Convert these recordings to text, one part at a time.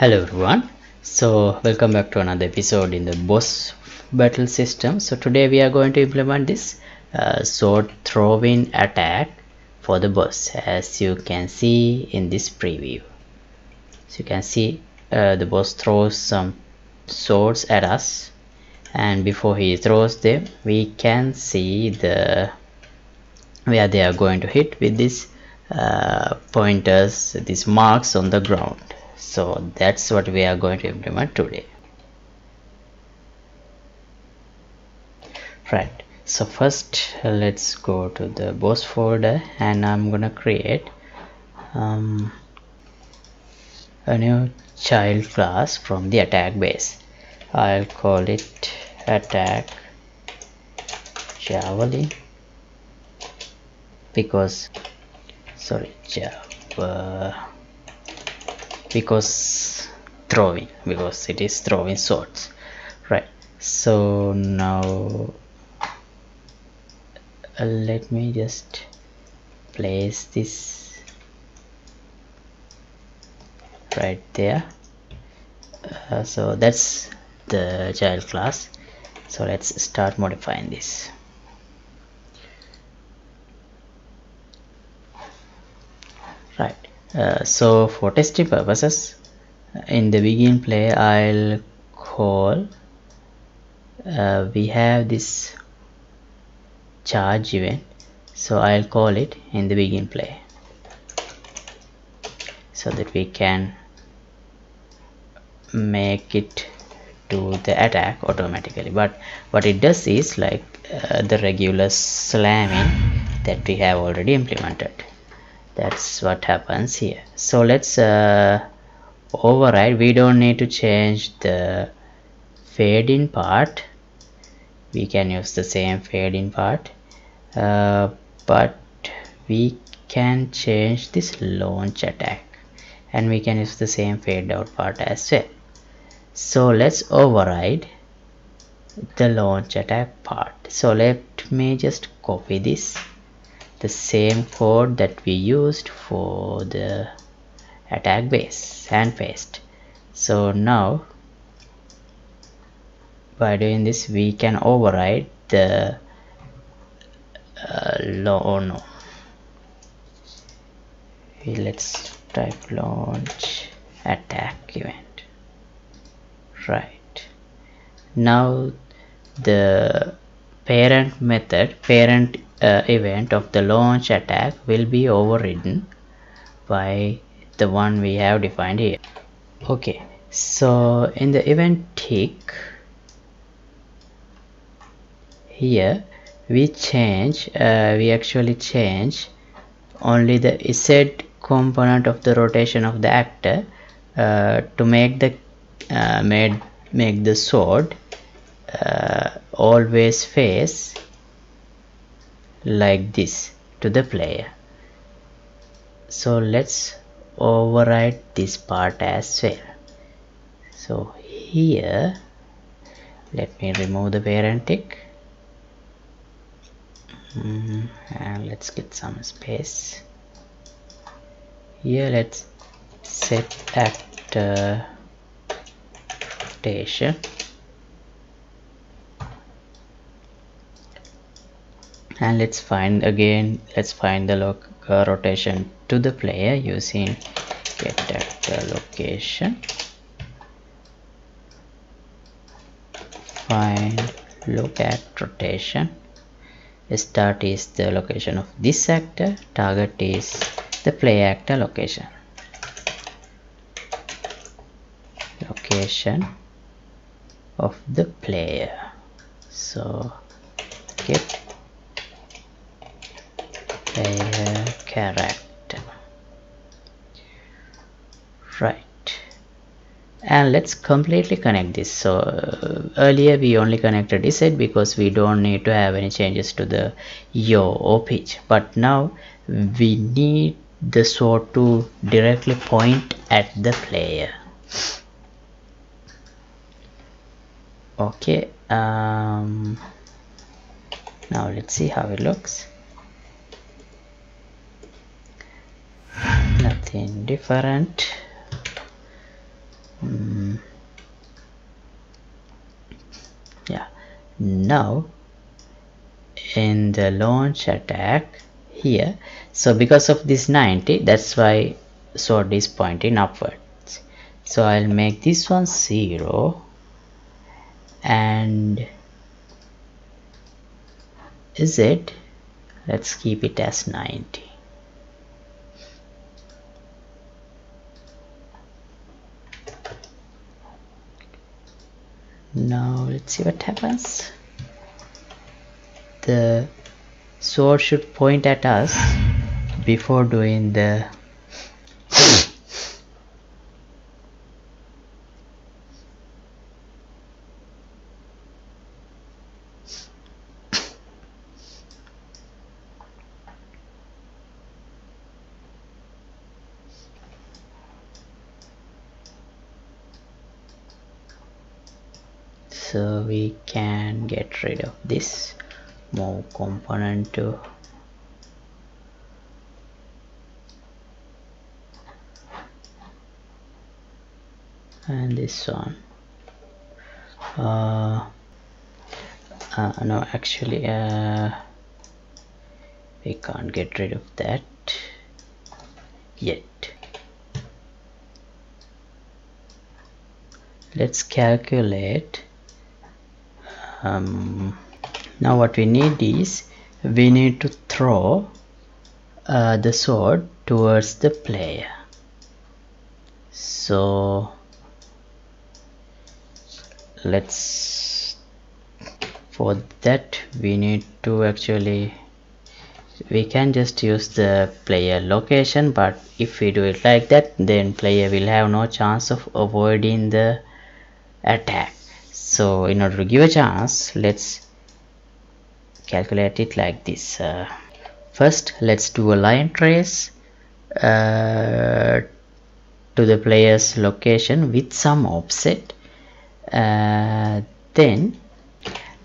hello everyone. So welcome back to another episode in the boss battle system. So today we are going to implement this uh, sword throwing attack for the boss as you can see in this preview. So you can see uh, the boss throws some swords at us and before he throws them we can see the where they are going to hit with these uh, pointers these marks on the ground so that's what we are going to implement today. Right. So first let's go to the boss folder and I'm gonna create um, a new child class from the attack base. I'll call it attack javelin because sorry java because throwing because it is throwing swords right? So now uh, let me just place this right there. Uh, so that's the child class. So let's start modifying this. Right uh, so for testing purposes in the begin play I'll call uh, we have this charge event. So I'll call it in the begin play. So that we can make it to the attack automatically. But what it does is like uh, the regular slamming that we have already implemented that's what happens here. So let's uh, override. We don't need to change the fade in part. We can use the same fade in part. Uh, but we can change this launch attack. And we can use the same fade out part as well. So let's override the launch attack part. So let me just copy this the same code that we used for the attack base and paste. So now by doing this we can override the uh, oh no. Let's type launch attack event. Right. Now the parent method parent uh, event of the launch attack will be overridden by the one we have defined here. Okay so in the event tick here we change uh, we actually change only the z component of the rotation of the actor uh, to make the uh, made make the sword uh, always face like this to the player. So let's override this part as well. So here let me remove the parent tick mm, and let's get some space. Here let's set actor rotation and let's find again let's find the loc uh, rotation to the player using get actor location. Find look at rotation. Start is the location of this actor. Target is the play actor location. Location of the player. So get player character right. And let's completely connect this. So uh, earlier we only connected this set because we don't need to have any changes to the yaw or pitch but now we need the sword to directly point at the player. Okay um, now let's see how it looks nothing different. Mm. yeah. Now in the launch attack here so because of this 90 that's why sword is pointing upwards. So I'll make this one 0 and is it? Let's keep it as 90 now let's see what happens. The sword should point at us before doing the so we can get rid of this move component to and this one. Uh, uh, no actually uh, we can't get rid of that yet. Let's calculate um, now what we need is we need to throw uh, the sword towards the player. So let's for that we need to actually we can just use the player location but if we do it like that then player will have no chance of avoiding the attack so in order to give a chance let's calculate it like this uh, first let's do a line trace uh, to the player's location with some offset uh, then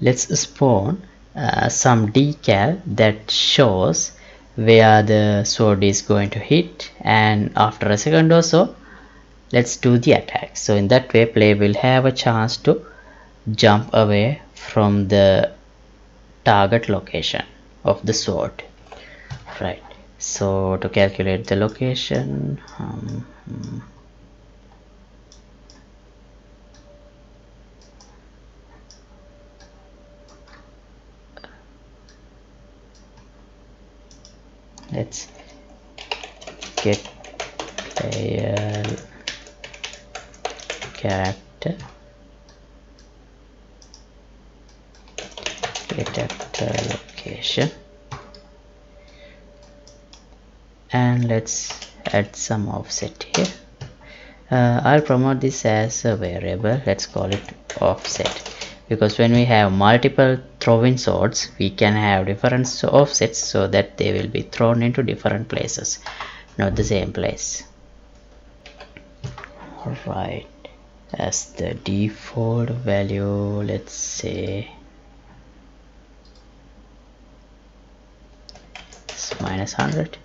let's spawn uh, some decal that shows where the sword is going to hit and after a second or so let's do the attack. So in that way player will have a chance to jump away from the target location of the sword. Right. So to calculate the location um, let's get player character get actor location. And let's add some offset here. Uh, I'll promote this as a variable. Let's call it offset. Because when we have multiple throwing swords we can have different offsets so that they will be thrown into different places not the same place. Alright. As the default value let's say minus 100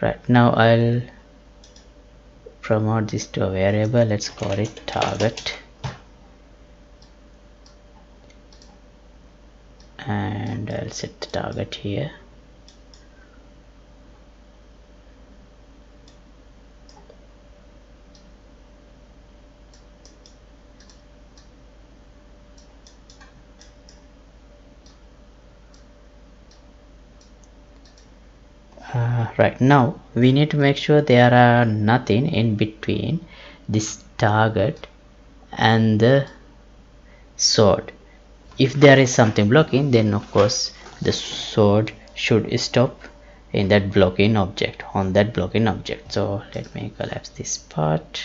right now I'll promote this to a variable. Let's call it target. And I'll set the target here uh, right. Now we need to make sure there are nothing in between this target and the sword. If there is something blocking then of course the sword should stop in that blocking object on that blocking object. So let me collapse this part.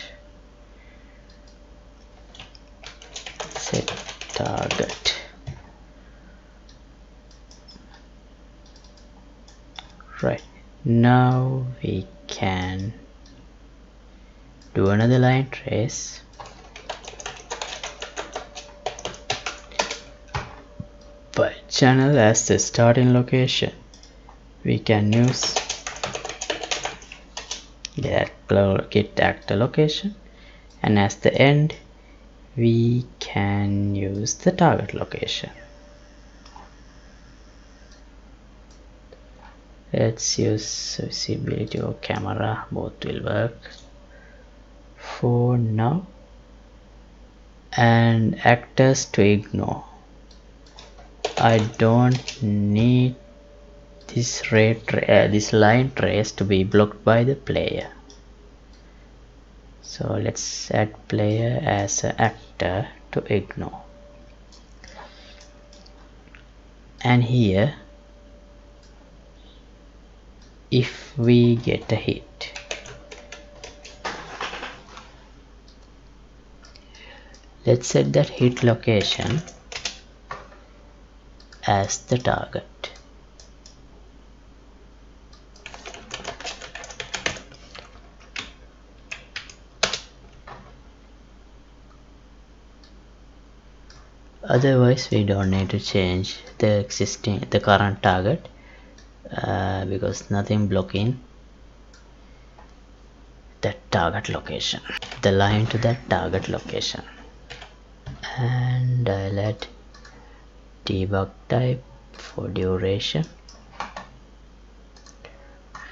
Set target. Right now we can do another line trace. By channel as the starting location. We can use get, get actor location. And as the end we can use the target location let's use visibility or camera both will work. For now. And actors to ignore. I don't need this ray uh, this line trace to be blocked by the player. So let's add player as an actor to ignore. And here if we get a hit. Let's set that hit location as the target. Otherwise we don't need to change the existing the current target uh, because nothing blocking that target location. The line to that target location. And I'll add debug type for duration.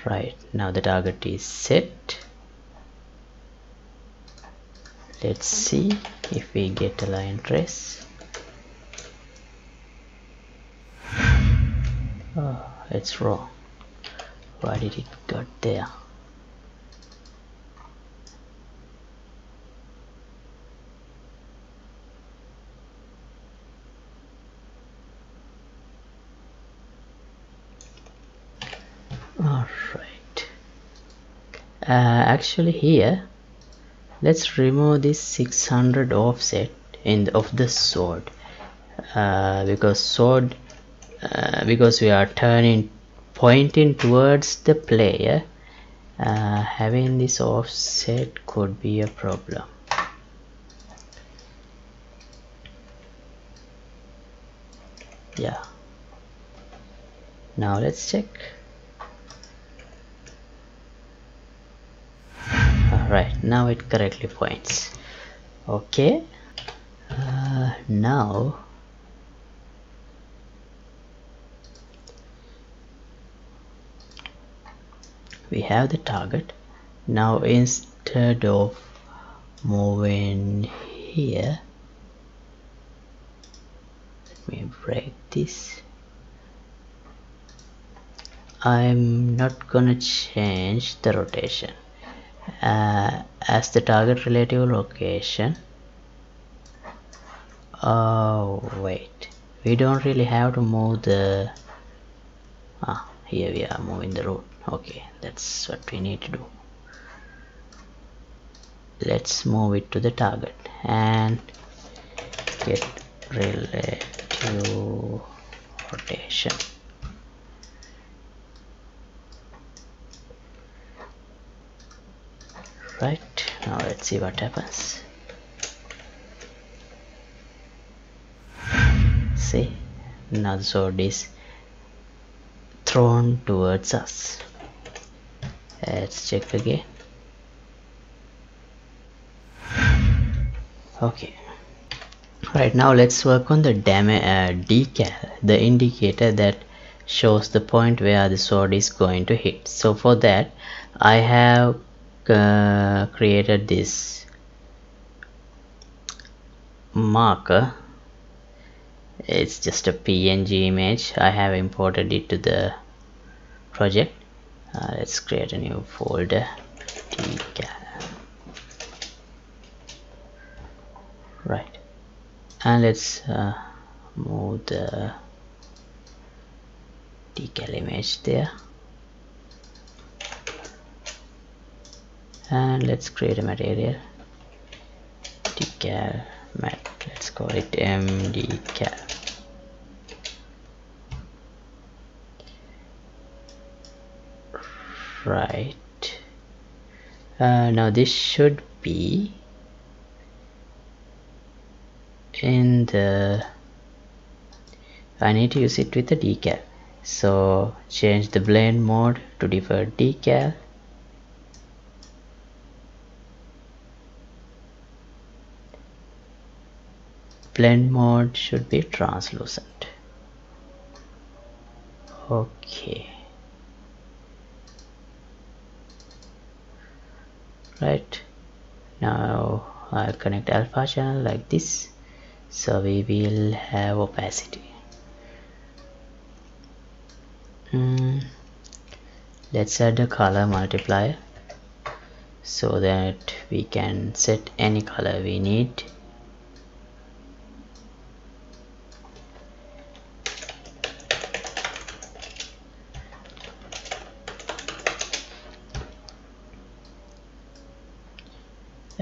Right now the target is set. Let's see if we get a line trace. Oh, it's wrong why did it got there? Alright. Uh, actually here let's remove this 600 offset in the, of the sword. Uh, because sword uh, because we are turning pointing towards the player uh, having this offset could be a problem. Yeah. Now let's check. Alright now it correctly points. Okay. Uh, now we have the target. Now instead of moving here let me break this. I'm not gonna change the rotation. Uh, as the target relative location. Oh wait. We don't really have to move the ah here we are moving the root okay that's what we need to do. Let's move it to the target and get relative rotation. Right now let's see what happens. See now the sword is thrown towards us let's check again. Okay. Right now let's work on the damage uh, decal the indicator that shows the point where the sword is going to hit. So for that I have uh, created this marker. It's just a png image. I have imported it to the project uh, let's create a new folder. Right. And let's uh, move the decal image there. And let's create a material. Decal mat. Let's call it mdecal right. Uh, now this should be in the I need to use it with the decal. So change the blend mode to deferred decal. Blend mode should be translucent. Okay right? Now I'll connect alpha channel like this. So we will have opacity. Mm, let's add a color multiplier so that we can set any color we need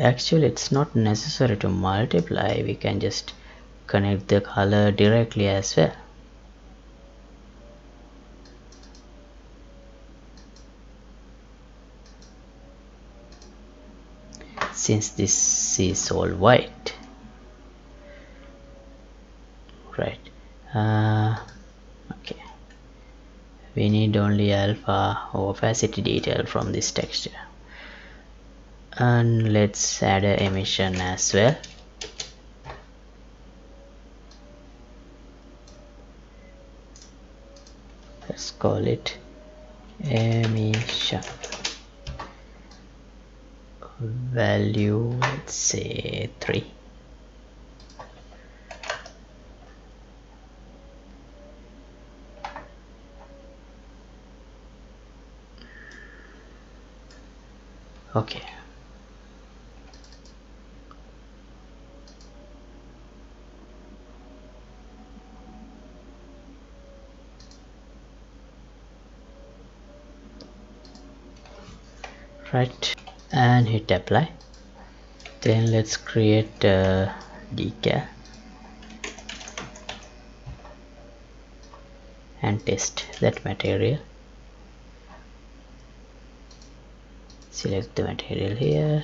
actually it's not necessary to multiply. We can just connect the color directly as well. Since this is all white. Right. Uh, okay. We need only alpha opacity detail from this texture and let's add a emission as well. Let's call it emission value let's say 3 okay right. And hit apply. Then let's create a decal. And test that material. Select the material here.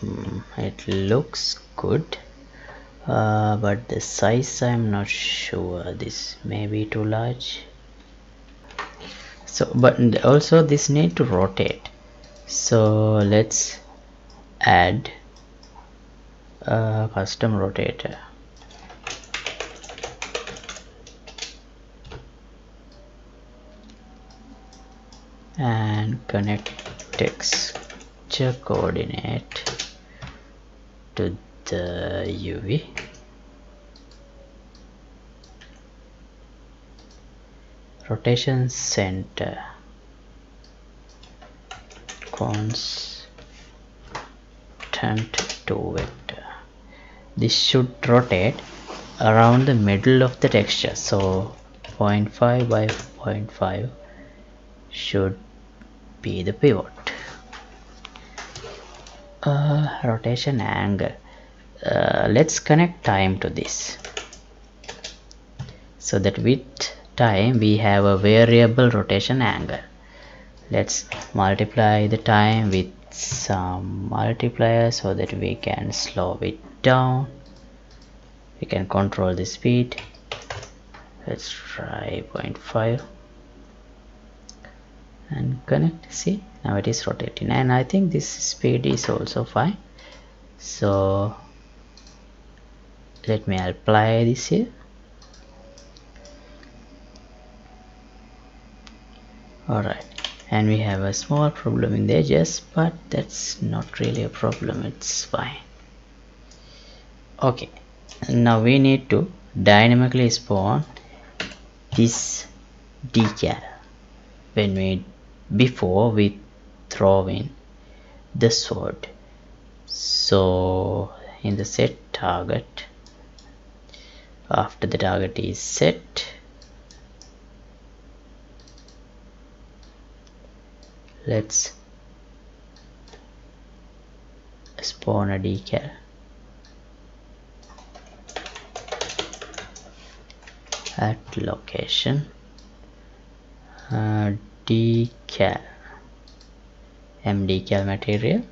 Mm, it looks good. Uh, but the size I'm not sure. This may be too large so but also this need to rotate. So let's add a custom rotator. And connect texture coordinate to the UV rotation center. Constant to vector this should rotate around the middle of the texture. So 0.5 by 0.5 should be the pivot. Uh, rotation angle. Uh, let's connect time to this. So that with time we have a variable rotation angle. Let's multiply the time with some multiplier so that we can slow it down. We can control the speed. Let's try 0.5 and connect see? Now it is rotating. And I think this speed is also fine. So let me apply this here alright. And we have a small problem in the edges but that's not really a problem it's fine. Okay. Now we need to dynamically spawn this decal when we before we throw in the sword. So in the set target after the target is set let's spawn a decal at location. Uh, decal m decal material.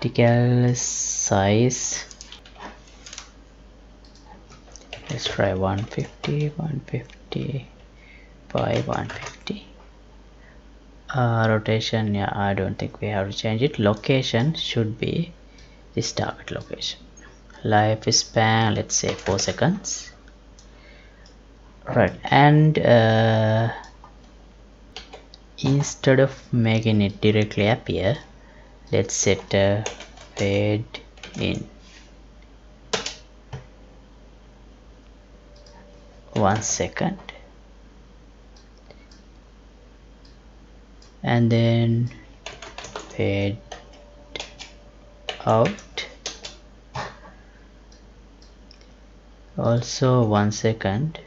Decal size. Let's try 150 150 by 150 uh, rotation yeah I don't think we have to change it. Location should be this target location. Life span let's say four seconds. Right. And uh, instead of making it directly appear let's set a fade in. One second and then fade out. Also one second.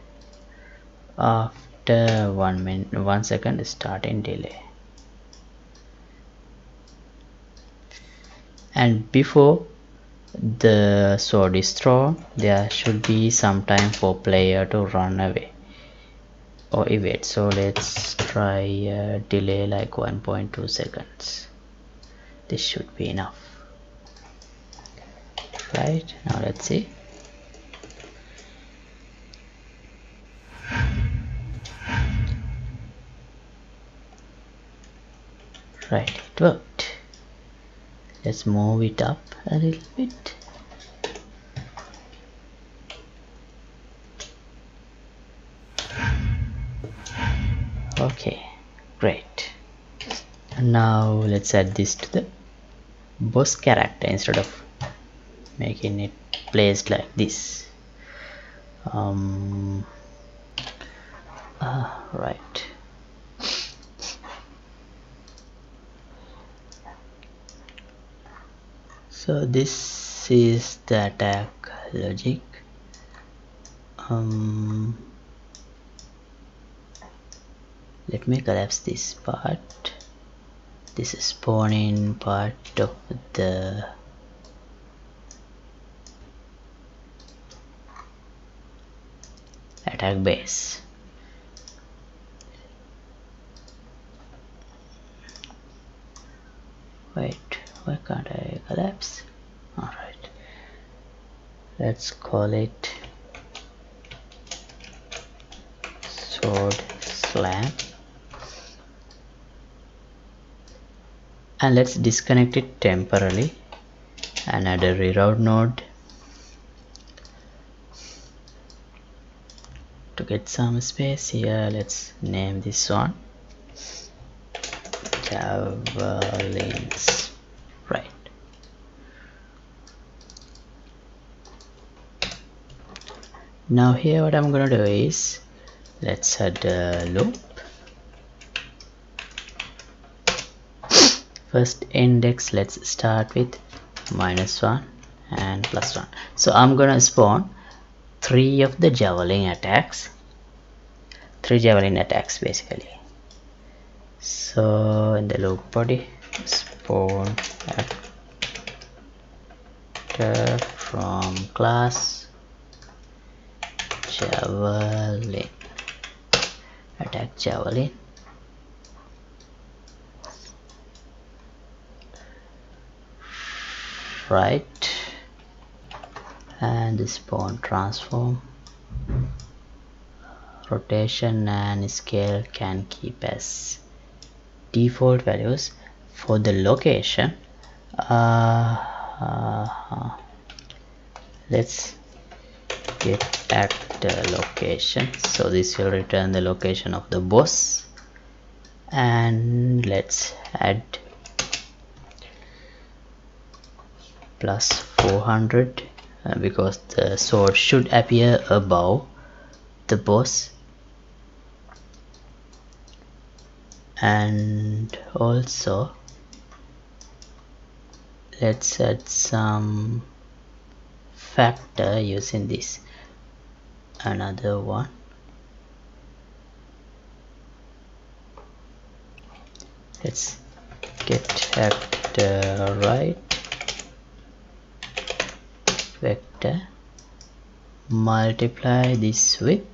After one minute one second starting delay. And before the sword is thrown there should be some time for player to run away Oh, or evade so let's try a delay like 1.2 seconds. This should be enough. Right? Now let's see. Right. It worked. Let's move it up a little bit okay great. Now let's add this to the boss character instead of making it placed like this. Um uh, right. So this is the attack logic. Um, let me collapse this part. This is spawning part of the attack base. Wait why can't I collapse? Alright. Let's call it sword slam and let's disconnect it temporarily and add a reroute node to get some space here. Let's name this one. Javelins. Right. Now here what I'm gonna do is let's add a loop first index let's start with minus 1 and plus 1 so I'm gonna spawn three of the javelin attacks. Three javelin attacks basically. So in the loop body spawn actor from class javelin. Attack javelin right and spawn transform. Rotation and scale can keep as default values. For the location uh, uh, let's get at the location. So this will return the location of the boss. And let's add plus 400 uh, because the sword should appear above the boss. And also let's add some factor using this. Another one. Let's get the right vector multiply this with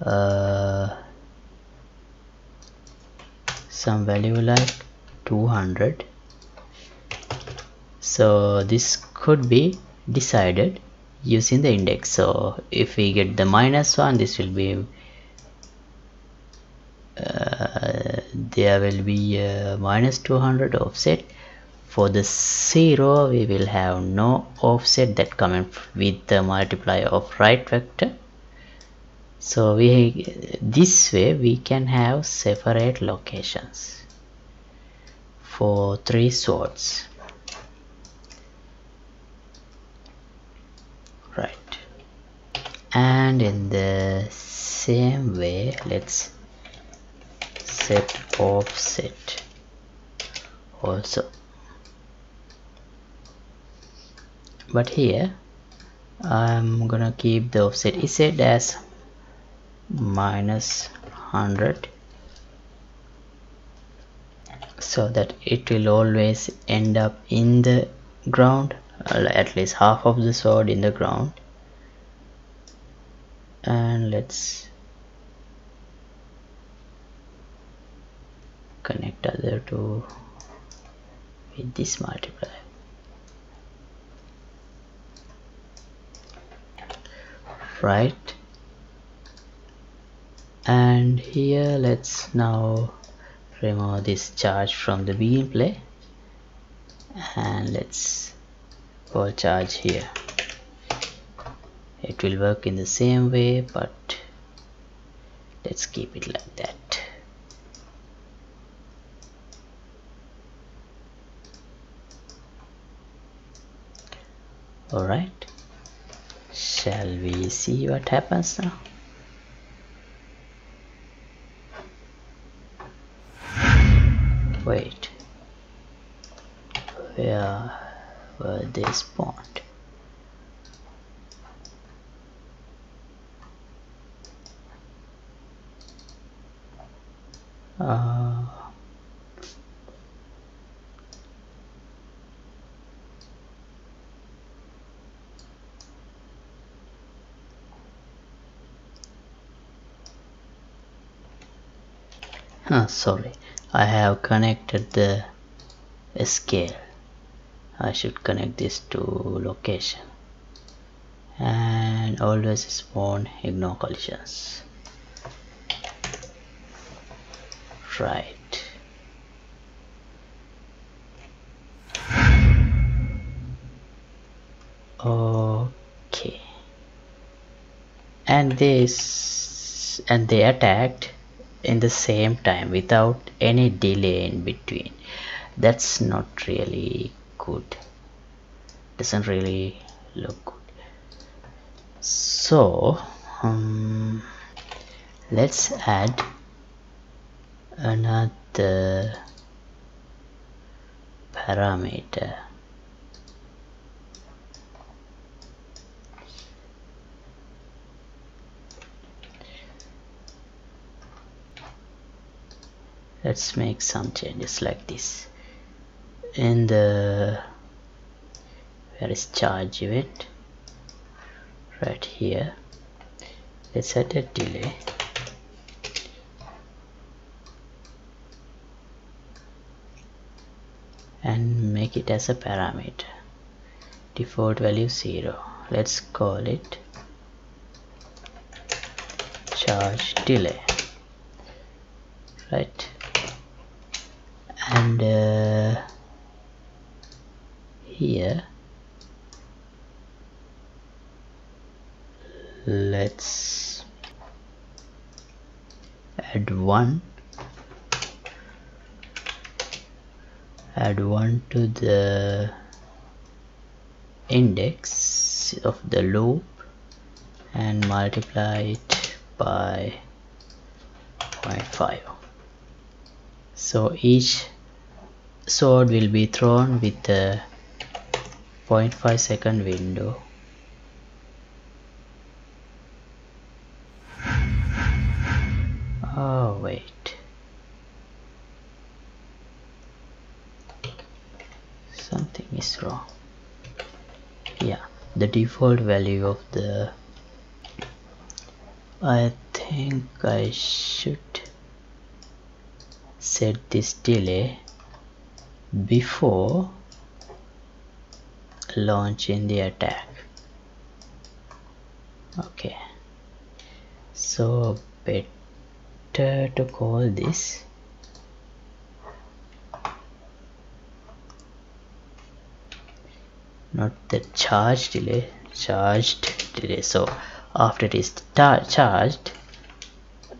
uh, some value like 200 so this could be decided using the index. So if we get the minus one this will be uh, there will be a minus 200 offset for the 0 we will have no offset that coming with the multiplier of right vector. So we this way we can have separate locations for three swords right. And in the same way let's set offset also but here I'm gonna keep the offset. Is set as minus 100 so that it will always end up in the ground uh, at least half of the sword in the ground. And let's connect other two with this multiplier right? And here let's now remove this charge from the begin play. And let's call charge here. It will work in the same way but let's keep it like that. Alright shall we see what happens now? Wait. Where were they spawned uh, huh, sorry. I have connected the scale. I should connect this to location. And always spawn ignore collisions. Right. Okay. And this and they attacked in the same time without any delay in between. That's not really good. Doesn't really look good. So um, let's add another parameter let's make some changes like this. In the uh, where is charge event? Right here. Let's set a delay. And make it as a parameter. Default value 0 let's call it charge delay. Right and uh, here. Let's add one. Add one to the index of the loop and multiply it by 0.5 so each sword will be thrown with a 0.5 second window. Oh wait. Something is wrong. Yeah the default value of the I think I should set this delay before launching the attack. Okay. So better to call this not the charge delay charged delay. So after it is charged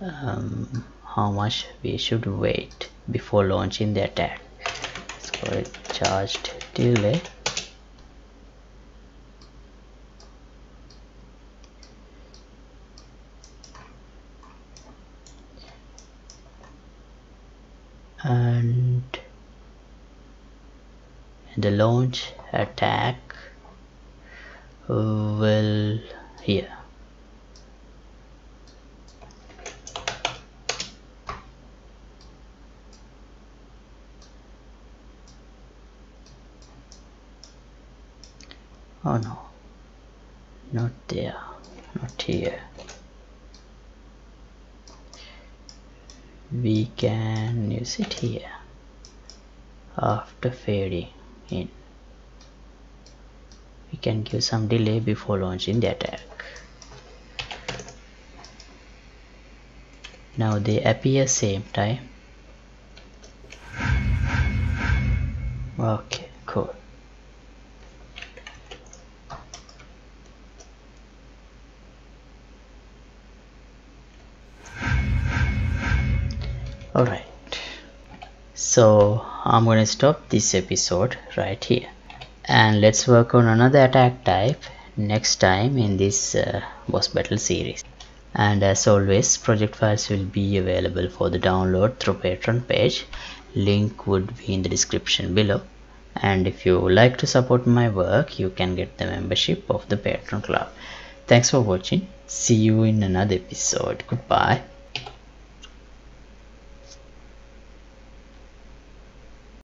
um, how much we should wait before launching the attack it. Charged. Delay and the launch attack will here oh no. Not there. Not here. We can use it here. After fading in. We can give some delay before launching the attack. Now they appear same time so I'm gonna stop this episode right here. And let's work on another attack type next time in this uh, boss battle series. And as always project files will be available for the download through patreon page. Link would be in the description below. And if you like to support my work you can get the membership of the patreon club. Thanks for watching. See you in another episode. Goodbye